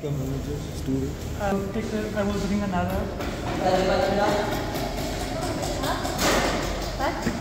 the manager's um, I was doing another. Thank you.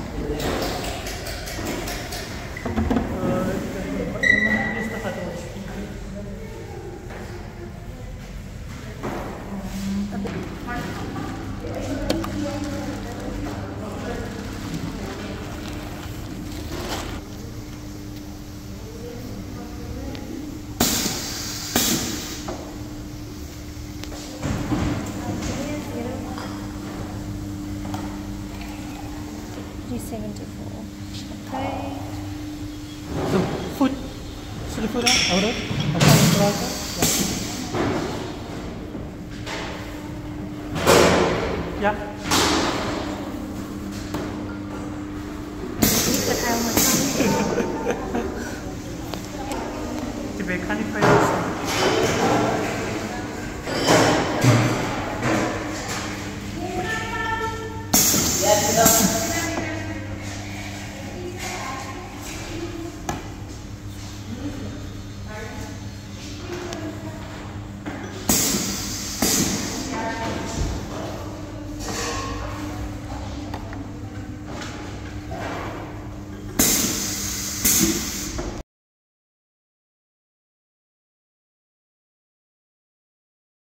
374 okay. So the foot, avro appam tarvata yeah. Tibet khani fry Yes, peace.